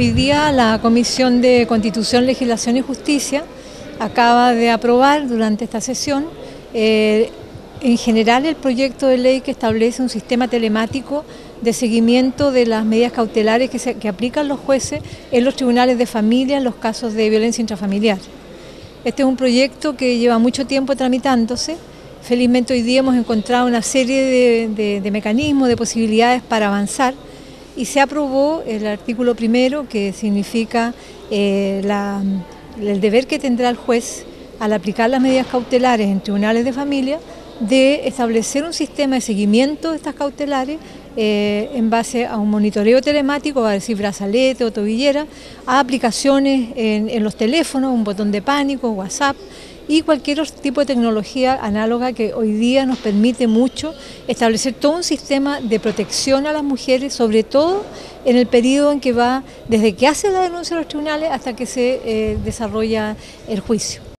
Hoy día la Comisión de Constitución, Legislación y Justicia acaba de aprobar durante esta sesión eh, en general el proyecto de ley que establece un sistema telemático de seguimiento de las medidas cautelares que, que aplican los jueces en los tribunales de familia en los casos de violencia intrafamiliar. Este es un proyecto que lleva mucho tiempo tramitándose. Felizmente hoy día hemos encontrado una serie de mecanismos, de posibilidades para avanzar y se aprobó el artículo primero que significa eh, el deber que tendrá el juez al aplicar las medidas cautelares en tribunales de familia de establecer un sistema de seguimiento de estas cautelares eh, en base a un monitoreo telemático, va a decir brazalete o tobillera, a aplicaciones en los teléfonos, un botón de pánico, WhatsApp, y cualquier otro tipo de tecnología análoga que hoy día nos permite mucho establecer todo un sistema de protección a las mujeres, sobre todo en el periodo en que va desde que hace la denuncia a los tribunales hasta que se eh, desarrolla el juicio.